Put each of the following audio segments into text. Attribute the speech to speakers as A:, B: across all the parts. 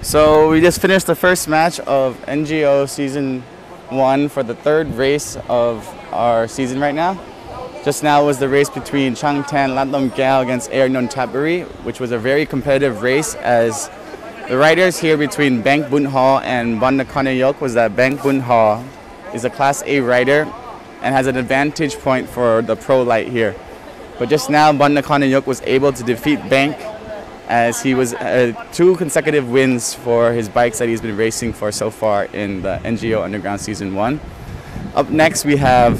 A: So we just finished the first match of NGO season one for the third race of our season right now. Just now was the race between Changtan Lantom Gal against Air Nonthaburi, which was a very competitive race as the riders here between Bank Bun Hall and Bondakonayok was that Bank Bun Hall is a class A rider and has an advantage point for the pro light here. But just now Bondakonayok was able to defeat Bank as he was uh, two consecutive wins for his bikes that he's been racing for so far in the NGO Underground Season 1. Up next, we have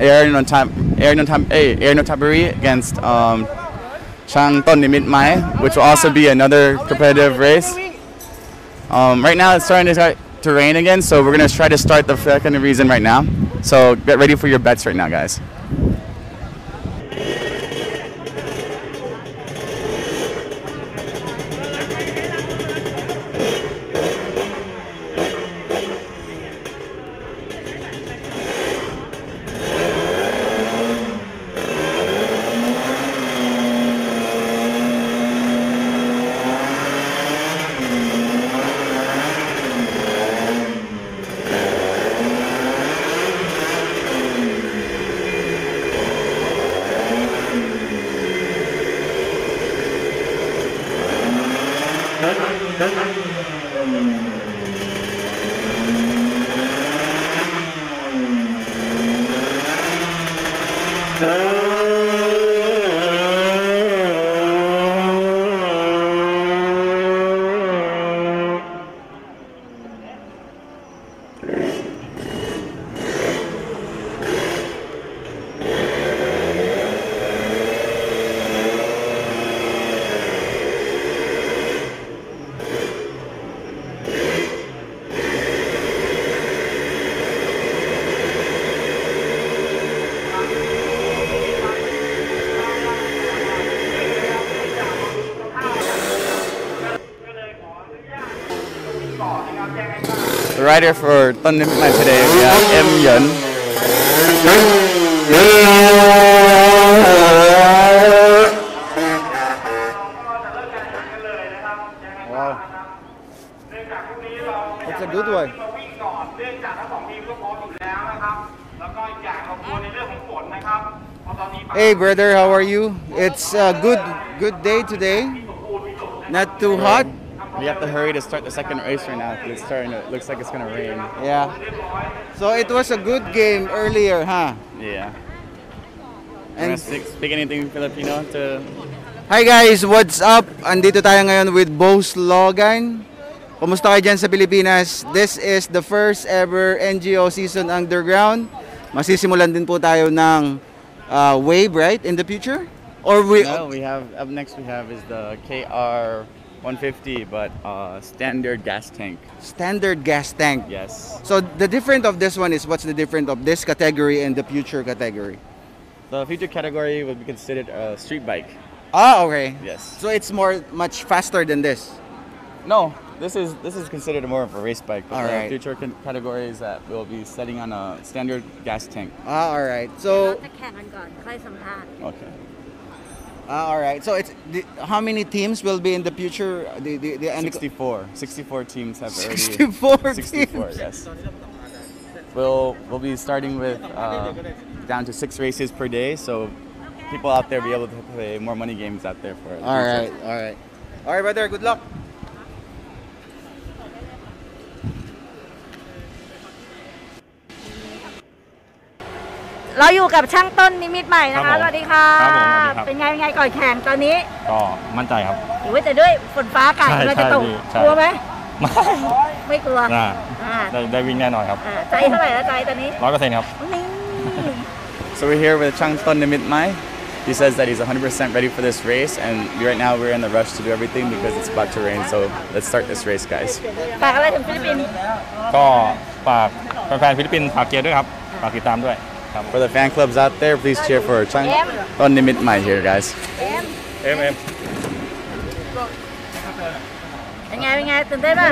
A: Air Notam- Air Notam- eh, Air Notaburi against um, Chang Ton Nimit Mai, which will also be another competitive race. Um, right now, it's starting to, to rain again, so we're going to try to start the second reason right now. So get ready for your bets right now, guys. Hey for Thunder Midnight today. We have M. Yun.
B: Wow. That's a good brother, how are you? It's a good good day today. Not too hot.
A: We have to hurry to start the second race right now it's starting to, it looks like it's gonna rain.
B: Yeah. So it was a good game earlier, huh?
A: Yeah.
B: And
A: speak, speak anything Filipino to
B: Hi guys, what's up? Andito tayo ngayon with Bose Logan. Kumusta kayo dyan sa Pilipinas? This is the first ever NGO season underground. Masisimulan din po tayo ng uh, wave, right? In the future? Or we...
A: No, we have up next. We have is the KR 150 but uh, standard gas tank.
B: Standard gas tank.
A: Yes.
B: So the different of this one is what's the different of this category and the future category?
A: The future category would be considered a street bike.
B: Ah okay.
A: Yes.
B: So it's more much faster than this?
A: No this is this is considered more of a race bike but
B: all
A: the right. future categories that we'll be setting on a standard gas tank.
B: Ah all right so
A: okay
B: ah, all right. So it's the, how many teams will be in the future? The the, the and the-
A: 64. 64 teams have already.
B: 64
A: 64,
B: teams.
A: yes. We'll we'll be starting with uh, down to six races per day, so people out there be able to play more money games out there for.
B: All right, all right. All right, brother. Good luck.
C: เราอยู่กับช่างต้นนิมิตใหม่นะ
D: ครั
C: คะ
D: บผม
C: สวัสดีค่ะ
D: ครับผมสวัสดีครับ
C: เป็นไงเป็นไงก่อนแข่งตอนนี้
D: ก็มั่นใจครับ
C: หรือว่าจะด้วยฝนฟ้าอากาศ
D: ใช่
C: เราจะตก
D: ใช่
C: กลัวไหม
D: ไม่
C: ไม่กลัว
D: น่า
C: อ่า
D: ได้ได้วิ่งแน่นอนครับ
C: อ่าใจเท่าไหร่แล้วใจตอนนี้
D: ร้อยเปอร์เซ็นต์ครับ
C: นี่
A: So we're here with Changton Nimit Mai. He says that he's 100% ready for this race, and right now we're in the rush to do everything because it's about to rain. So let's start this race, guys.
C: ฝากอะไรถึงฟิลิปปินส์
D: ก็ฝากแฟนๆฟิลิปปินส์ฝากเกียร์ด้วยครับฝากติดตามด้วยครับ
A: For the fan clubs out there, please cheer for Changton Nimit Mai here, guys.
C: เอ็ม
D: เอ็มเอ็ม
C: เป็นไงเป็นไงตื่นเต้นป่ะ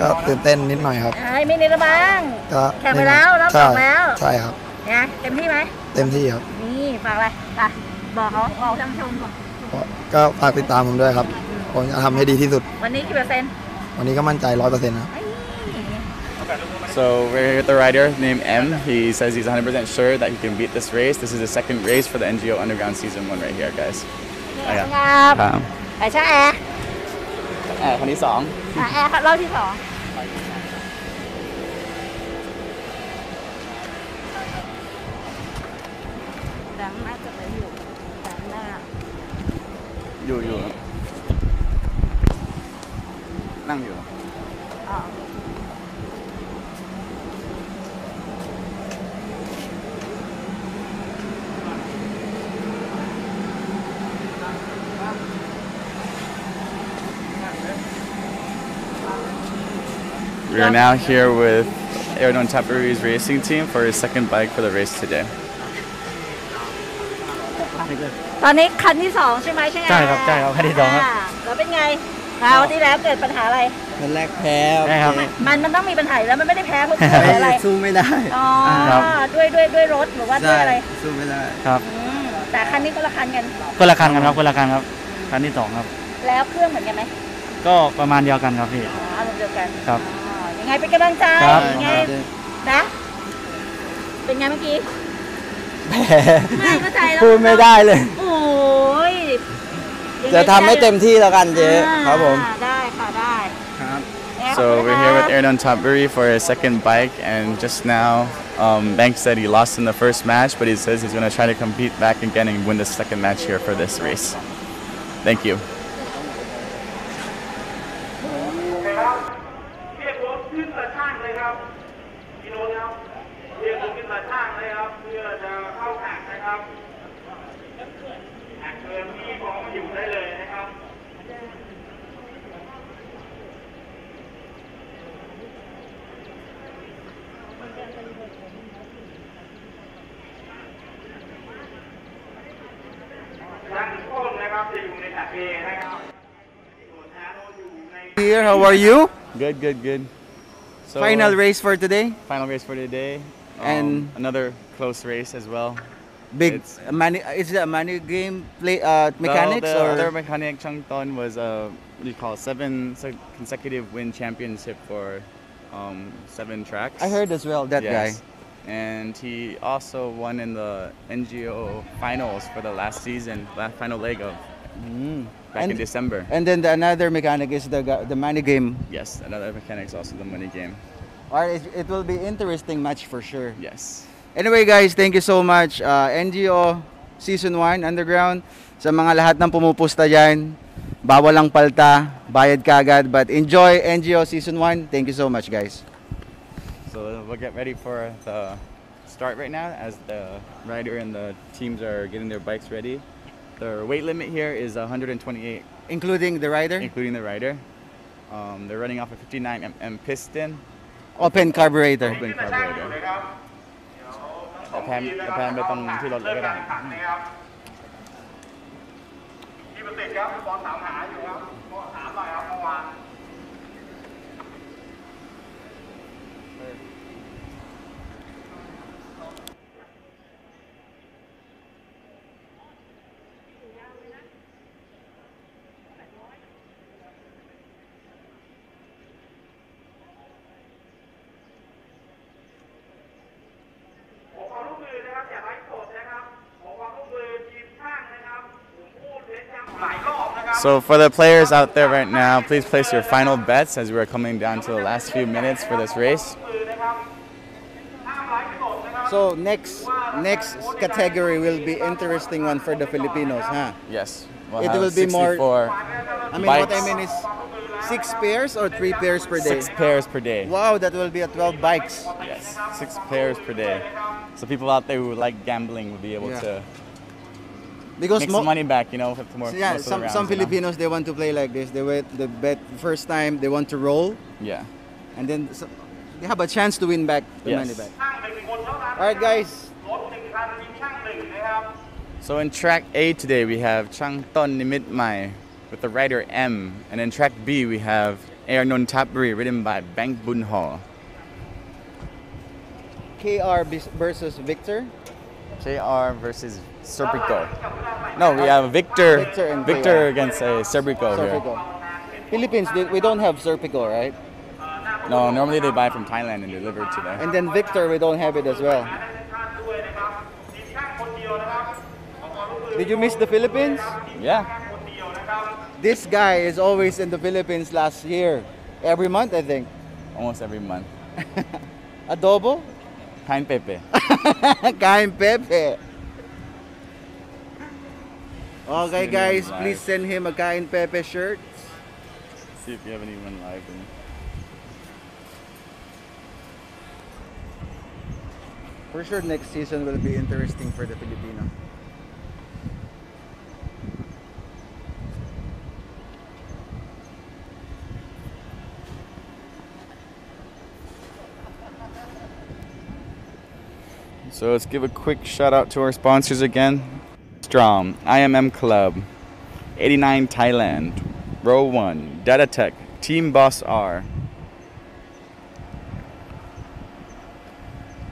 E: ก็ตื่นเต้นนิดหน่อยครับ
C: ไอ้ไม่นิดละบ้าง
E: ก็
C: แข่งไปแล้วรอบส
E: ใช่
C: องแล้ว
E: ใช่ครับ
C: ไงเต็มที่ไหม
E: เต็มที่ครับ
C: นี่ฝากอะไรอะบอกเขาบอกท่านผู้ชมก่อน
E: ก็ก็ฝากติดตามผมด้วยครับผมจะทำให้ดีที่สุด
C: วันนี้กี่เปอร์เซ็นต์
F: วันนี้ก็มั่นใจร้อยเปอร์เซ็นต์ครับ
A: So we're here with the rider named M. He says he's 100% sure that he can beat this race. This is the second race for the NGO Underground Season 1 right here, guys.
E: ครับ
A: ครับ
E: ไอ้ช่างแอร์
A: แอร์คนที่สอง
E: อ่ะแอร์ครับรอบที่สองดังน่าจะไปอยู่ดังหน้า
A: อยู่อยู่นั่งอยู่ We are now here with Aaron Tapari's racing team for his second bike for the race today.
E: ตอนนี้คันที่สองใช่ไหมใช่ไหม
D: ใช่ครับใช่ครับคันที่สองครับา
E: แล้วเป็นไงคราวที่แล้วเกิดปัญหาอะไร
F: มันแรกแพ้
D: ใช่ครับ
E: มันมันต้องมีปัญหาอยู่แล้วมันไม่ได้แพ้เพราะเกิดอะไร
F: สู้ไม่ได้
E: อ๋อ
D: ครับ
E: ด้วยด้วยด้วยรถหรือว่าด้วยอะไร
F: สู้ไม่ได้
D: ครับ
E: อืมแต่คันนี้ก็ละคันกัน
D: คนละคันกันครับคนละคันครับคันที่สองครับ
E: แล้วเครื่องเหมือนกันไหม
D: ก็ประมาณเดียวกันครับพี่
E: อ๋ออารมณ์เดียวกัน
D: ครับ
E: อ๋อ ยังไงเป็นกำลังใจ
D: ครับ
E: ยังไงนะ เป็นไงเมื่อกี้
F: แพ้
E: ไม่เข้าใจแล้ว
F: พูดไม่ได้เลย
E: โอ้ยยังไง
F: จะทำให้เต็มที่แล้วกันเจ๊
E: อ่า
F: ครับผม
E: ได้ค่ะได้
F: ครับ
A: So we're here with Aaron Tapari for his second bike, and just now, um, Banks said he lost in the first match, but he says he's going to try to compete back again and win the second match here for this race. Thank you.
G: โน้ตครับเรียกรถขึ้นตะช่างเลยครับ เพื่อจะเข้าแข่งนะครับแข่งเกินที่ของอยู่ได้เลยนะครับ ด้านต้นนะครับจะอยู่ในแถบเอนะครับส่วนแทนโนอยู่ใน
B: Here, how are you?
A: Good, good, good. So,
B: Final
A: uh,
B: race for today.
A: final race for today. Um,
B: And-
A: another close race as well.
B: Big
A: It's-
B: money. Is it a money game play uh, mechanics
A: the, the
B: or?
A: other mechanic Chung Ton was a what do you call it, seven se- consecutive win championship for um, seven tracks.
B: I heard as well that
A: Yes.
B: guy.
A: And he also won in the NGO finals for the last season, last final leg of back in
B: And-
A: December.
B: And then the another mechanic is the the money game.
A: yes, another mechanic is also the money game.
B: Or it, it will be interesting match for sure.
A: Yes.
B: Anyway guys, thank you so much. Uh, NGO Season 1 Underground. Sa mga lahat ng pumupusta dyan, bawal lang palta, bayad kagad. But enjoy NGO Season 1. Thank you so much guys.
A: So we'll get ready for the start right now as the rider and the teams are getting their bikes ready. The weight limit here is 128
B: Including the rider,
A: including the rider. Um, they're running off a 59 mm piston,
B: open carburetor.
A: open
G: ขึ้นตะช่างอยู่
A: carburetor.
G: เลยครับเดี๋ยวทั้งสองทีมนะครับ
A: แพนไปตรงที่รถเลยก็ได้
G: เริ่มการแข่งขันนะครับพี่ประสิทธิ์ครับบอลถามหาอยู่ครับ
A: So for the players out there right now, please place your final bets as we are coming down to the last few minutes for this race.
B: So next next category will be interesting one for the Filipinos, huh?
A: Yes. We'll
B: it will be more. I mean, what I mean is six pairs or three pairs per day.
A: Six pairs per day.
B: Wow, that will be at 12 bikes.
A: Yes, six pairs per day. So people out there who like gambling will be able
B: yeah.
A: to
B: because
A: makes money back, you know, more,
B: so yeah, some, some Filipinos they want to play like this. They wait the bet first time they want to roll.
A: Yeah,
B: and then so they have a chance to win back the
A: yes.
B: money back. All right, guys.
A: So in track A today we have Chang Ton Nimit Mai with the rider M, and in track B we have Aernon Tapri ridden by Bank Bun Ho.
B: KR versus Victor.
A: KR versus Serpico. No, we have Victor.
B: Victor, and
A: Victor against uh, Serpico, Serbico
B: here. Philippines, they, we don't have Serpico, right?
A: No, normally they buy from Thailand and deliver it to them.
B: And then Victor, we don't have it as well. Did you miss the Philippines?
A: Yeah.
B: This guy is always in the Philippines last year. Every month, I think.
A: Almost every month.
B: Adobo?
A: Kain Pepe.
B: Kain Pepe. Okay, guys, please send him a Kain Pepe shirt.
A: See if you have anyone live. In.
B: For sure, next season will be interesting for the Filipino.
A: So let's give a quick shout out to our sponsors again. Strom, IMM Club, 89 Thailand, Row 1, Data Tech, Team Boss R,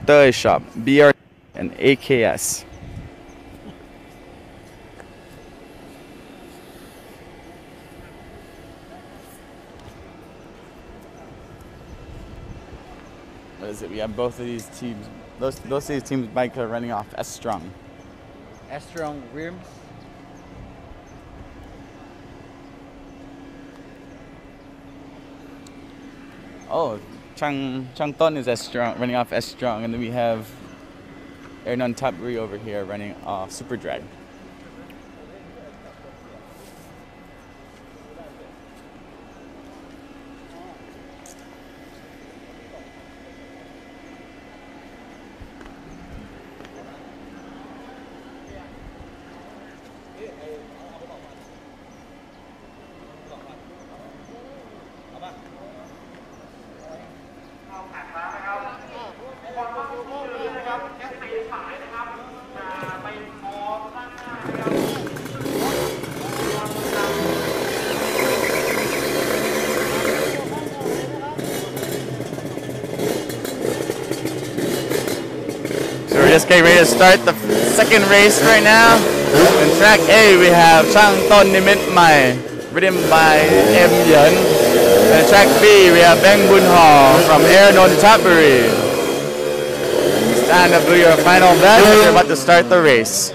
A: Thai Shop, BR, and AKS. What is it? We have both of these teams. Those those these teams bike are running off S strong.
B: Strong rims.
A: Oh, Chang Chang Ton is S strong, running off S strong, and then we have Ernan Tapri over here running off Super Drag. Just getting ready to start the second race right now. In track A, we have Chang Ton Nimit Mai, ridden by M Yun. And track B, we have Beng Bun Ho from Air Nonthaburi. Stand up, do your final best. We're about to start the race.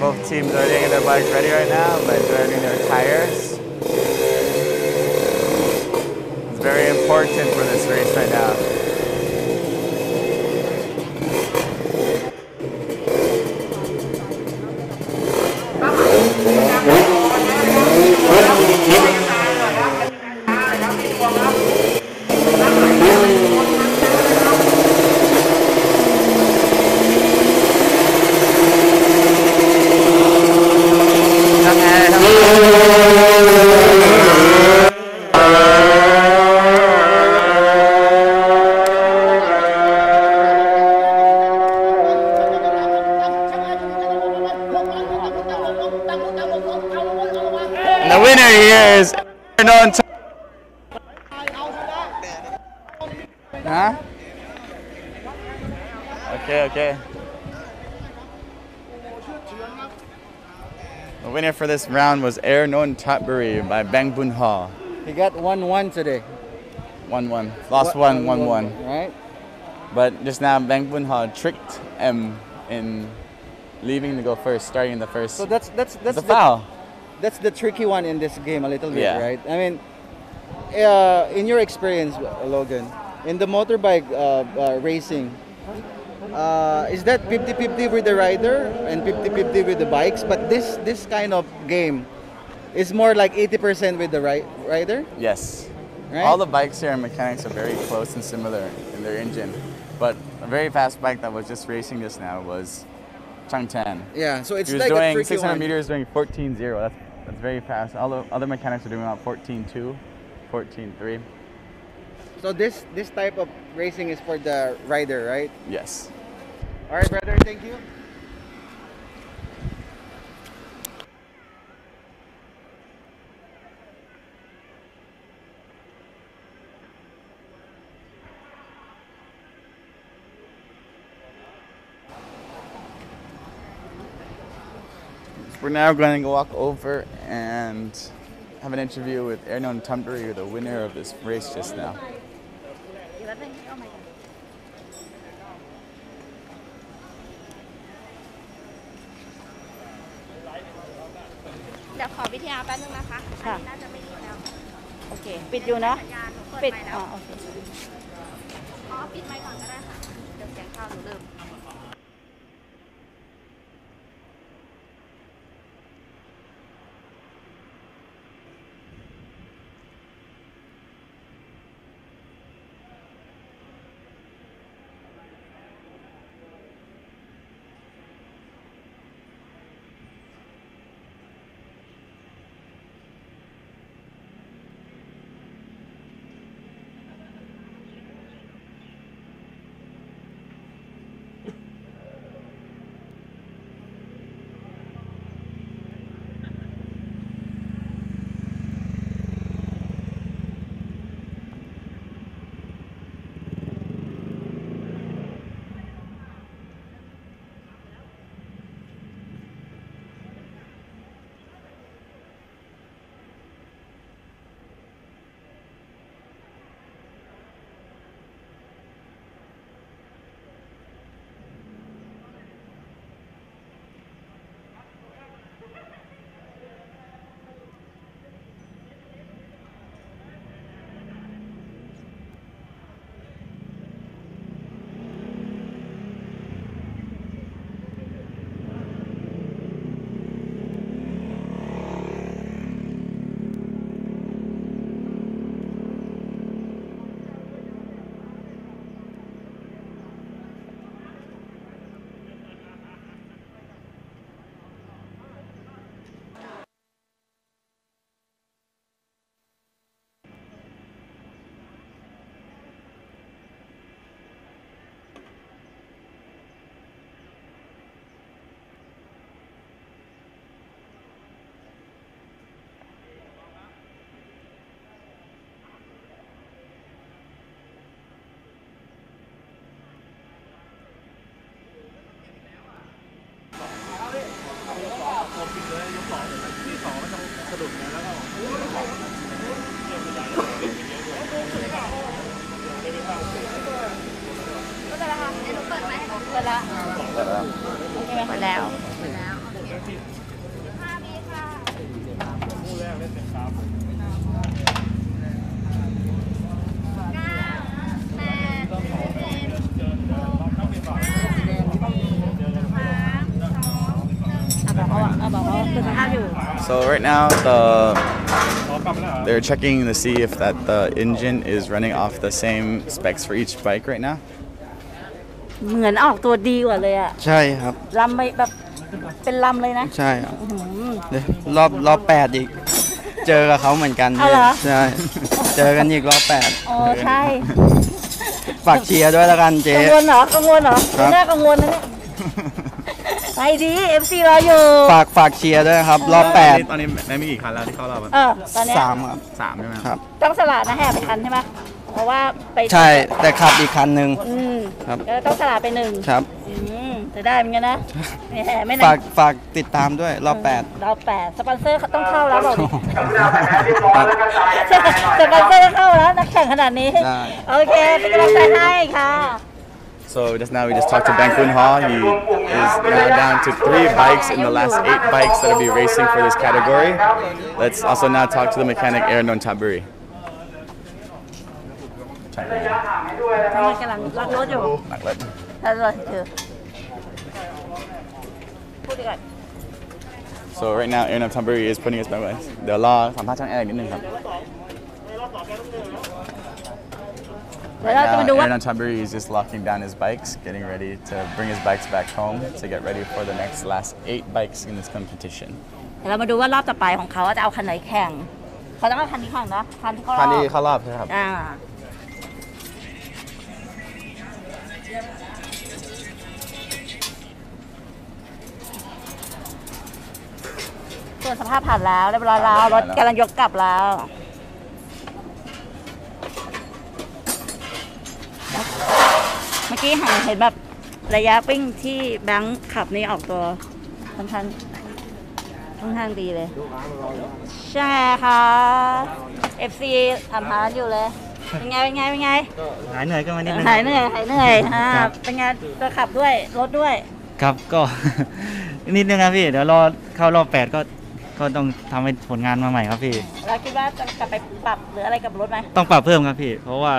A: Both teams are getting their bikes ready right now by driving their tires. It's very important for this race right now. And the winner here is Ernon Ta- Huh? Okay, okay. The winner for this round was Air Non Tatbury by Bang Bun Ha.
B: He got 1-1 today.
A: 1 1. Lost
B: Wa-
A: 1 1 1.
B: Right?
A: But just now, Bang Bun Ha tricked M in leaving to go first, starting the first.
B: So that's that's that's
A: the
B: the,
A: foul.
B: that's the tricky one in this game a little bit,
A: Yeah.
B: right? I mean, uh, in your experience, Logan, in the motorbike uh, uh, racing, uh, is that 50-50 with the rider and 50-50 with the bikes? But this this kind of game is more like 80% with the ri- rider,
A: Yes.
B: right?
A: All the bikes here and mechanics are very close and similar in their engine. But a very fast bike that was just racing just now was Changtan.
B: Yeah, so it's
A: He was
B: like
A: doing
B: tricky
A: 600
B: one.
A: meters doing 14.0. That's that's very fast. All the other mechanics are doing about 14.2, 14.3.
B: So this this type of racing is for the rider, right?
A: Yes.
B: All right, brother. Thank you.
A: We're now going to walk over and have an interview with Ernon Tumbri, the winner of this race just now.
E: ปิดอยู่
C: เนาะ
E: สัญญาณหนูเปิด
C: ปิด
E: ไมค์แล้
C: อ๋
E: ว
C: อโอเค
E: อ๋อปิดไมค์ก่อนก็ได้ค่ะเดี๋ยวเสียงเข้าหนูลืม เลยยกสองที่สองก็ต้อสะดุดนะแล้วก็เรื่องขยายเรื่งเยอะดว่ไก็จะแล้วค่ะเดี๋ยวหนูเปิดไหมเปิดแล้วเปิดแล้ว
C: เปิแล้วเปิแล้วโอเคห้าปีค่ะคู่แรกเล่นเต็ม
A: So right now the they're checking to see if that the engine is running off the same specs for each bike right now.
C: เหมือนออกตัวดีกว่าเลยอะ
F: ใช่ครับ
C: ลำไปแบบเป็นลำเลยนะ
F: ใช่ครับ
C: อื้อหือ
F: เดี๋ยวรอบรอบแปดอีก เจอกับเขาเหมือนกัน
C: เอาเหรอ
F: ใช่เจอกันอีกรอบแปด
C: อ๋อใช่
F: ฝากเชียร์ด้วยแล้วกันเจ๊
C: กังวลเหรอกังวลเหรอ
F: ครับ
C: น่ากังวลนะเนี่ย ไปดี FC รออยู่
F: ฝากฝากเชียร์ด้วยนะครับ รอบแปด
A: ตอนนี้แม่มีกี่คันแล้วที่เข้ารอบอะ
C: เออตอนเนี้ย
F: สามครับ
A: สามใช่ไหม
F: ครับ
C: ต้องสละนะแห่ไปทันใช่ไหมเพราะว่าไป
F: ใช่แต่ขับอีกคันหนึ่ง
C: อืม
F: ครับ
C: ก็ต้องสละไปหนึ่ง
F: ครับ
C: อืมจะได้เหมือนกันนะแหมไม่
F: ฝาา
C: ก
F: นฝากติดตามด้วยรอบแปด
C: รอบแปดสปอนเซอร์ต้องเข้าแล้วบอกดิ
G: เรียบร้อยแล้วก็จ่าย
C: สปอนเซอร์เข้าแล้วนักแข่งขนาดนี้
F: ได้
C: โอเค เป็นกำลังใจให้ค่ะ
A: So just now we just talked to Ben Kun Ha. He is now down to three bikes in the last eight bikes that'll be racing for this category. Let's also now talk to the mechanic Aaron Nontaburi.
G: ระยะห่างให้ด้วยนะค
C: ทำ
G: รับ
C: ไมกำลังรักรถอยู่
A: Not let-
C: ถ้าเลยคือพูดดีกัน
A: So right now Aaron Nontaburi is putting his bike. เดี๋ยวรอสัมภาษณ์ช่างแอร์อีกนิดนึงครับ Right
C: Well,
A: now,
C: can We do what-
A: Aaron Taburi is just locking down his bikes, getting ready to bring his bikes back home to get ready for the next last eight bikes in this competition.
C: เดี๋ยวเรามาดูว่ารอบต่อไปของเขาจะเอาคันไหนแข่งเขาต้องเอาคันนี้แข่งนะคันที่เขารอบ
A: คันนี้เข้ารอบใช่ไหมครับ
C: อ่า ส่วนสภาพผ่านแล้วเรียบร้อยแล้วรถกำลังยกกลับแล้ว เมื่อ กี้เห็นเห็นแบบระยะวิ่งที่แบงค์ขับนี่ออกตัวค่อนข้างค่อนข้างดีเลย ใช่ค่ะ FC ถามหาอยู่เลย เป็นไง เป็นไง เป็นไง
D: หายเหนื่อยก็มานิดนึง
C: หายเหนื่อย หายเหนื่อยอ่า
D: ครับ
C: เป็นไงตัวขับด้วย รถด้วย
D: ครับก็ นิดนึงครับพี่เดี๋ยวรอเข้ารอบแปดก็ก็ต้องทำให้ผลงานมาใหม่ครับพี่
C: เราคิดว่าจะกลับไปปรับหรืออะไรกับรถไหม
D: ต้องปรับเพิ่มครับพี่ เพราะว่า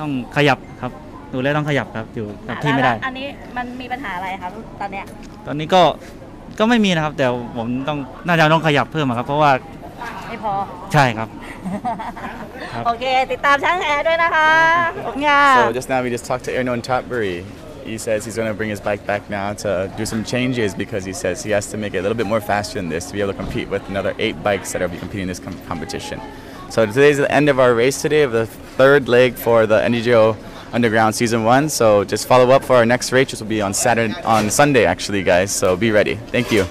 D: ต้องขยับครับ ดูแลวต้องขยับครับอยู่กับที่ไม่ได้
C: แล้วอันนี้มันมีปัญหาอะไรครับตอนเนี้ย
D: ตอนนี้ก็ก็ไม่มีนะครับ แต่ผมต้องน่าจะต้องขยับเพิ่มอะครับ เพราะว่า
C: ไม่พอ
D: ใช่ครับ ครับ
C: โอเค ติดตามช่างแอร์ด้วยนะคะขอบคุณค่ะ
A: So just now we just talked to Ernon Tatbury. He says he's going to bring his bike back now to do some changes because he says he has to make it a little bit more faster than this to be able to compete with another eight bikes that are competing in this com- competition. So today's the end of our race today of the third leg for the NGO Underground Season 1. So just follow up for our next race, which will be on Saturday, on Sunday actually, guys. So be ready. Thank you.